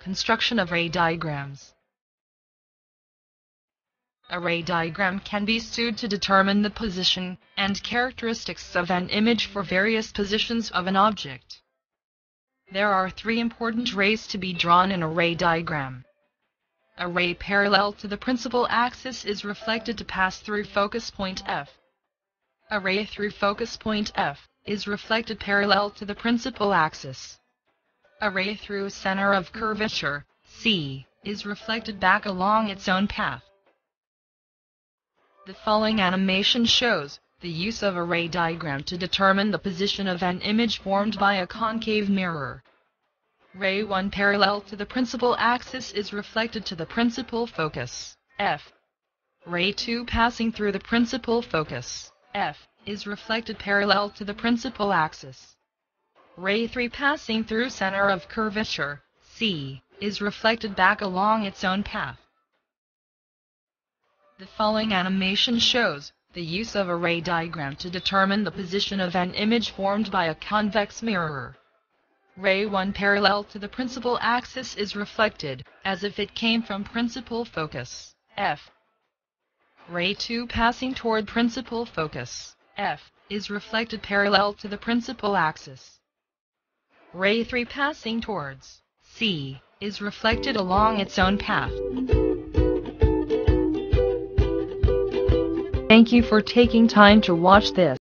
Construction of ray diagrams. A ray diagram can be used to determine the position and characteristics of an image for various positions of an object. There are three important rays to be drawn in a ray diagram. A ray parallel to the principal axis is reflected to pass through focus point F. A ray through focus point F is reflected parallel to the principal axis. A ray through center of curvature, C, is reflected back along its own path. The following animation shows the use of a ray diagram to determine the position of an image formed by a concave mirror. Ray 1 parallel to the principal axis is reflected to the principal focus, F. Ray 2 passing through the principal focus, F, is reflected parallel to the principal axis. Ray 3 passing through center of curvature, C, is reflected back along its own path. The following animation shows the use of a ray diagram to determine the position of an image formed by a convex mirror. Ray 1 parallel to the principal axis is reflected, as if it came from principal focus, F. Ray 2 passing toward principal focus, F, is reflected parallel to the principal axis. Ray 3 passing towards C is reflected along its own path. Thank you for taking time to watch this.